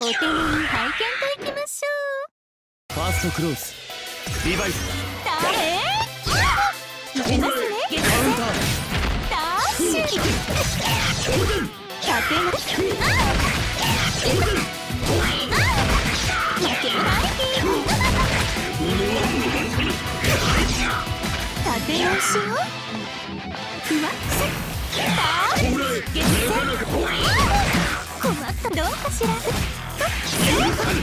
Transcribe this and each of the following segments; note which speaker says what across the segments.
Speaker 1: お手並み拝見といきましょ
Speaker 2: う。ファーストクローズ。リバイス
Speaker 1: 誰いけますね。
Speaker 2: カウンター
Speaker 1: ダッシュ。立てな負けない立て直しよ後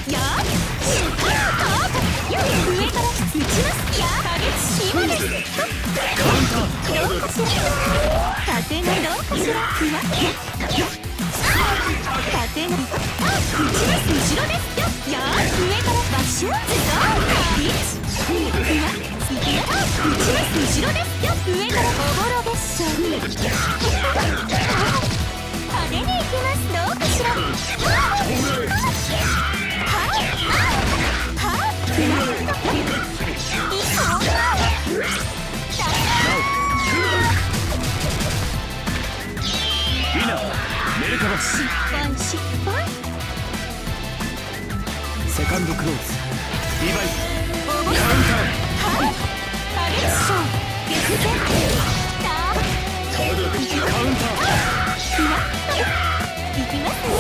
Speaker 1: ろです
Speaker 2: メルカバ
Speaker 1: 失敗失敗
Speaker 2: セカンドクロー。ズリバイス
Speaker 1: カウンター。はいあれっしょ月戦だ
Speaker 2: カウンター。
Speaker 1: ふわっといきますね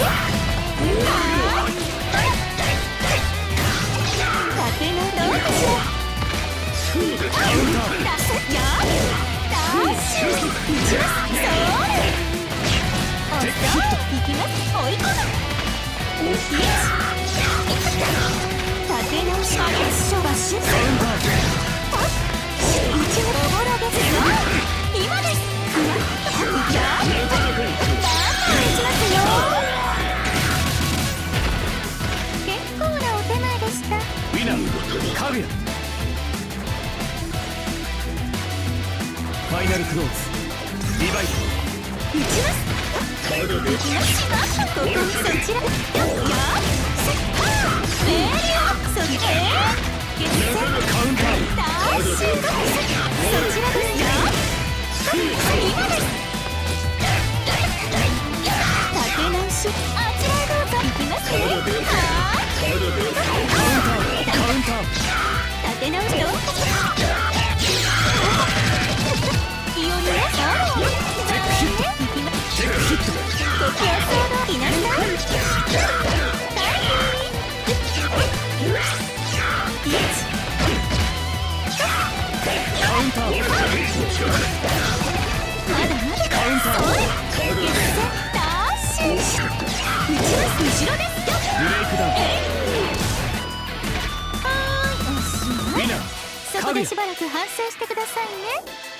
Speaker 1: はい縦のどうかしら
Speaker 2: カウンター。
Speaker 1: ダッシュダッシュ打ちますそう結構なお手前でした
Speaker 2: ファイナルクローズリバイス
Speaker 1: 打ちます行きますここにそちらしばらく反省してくださいね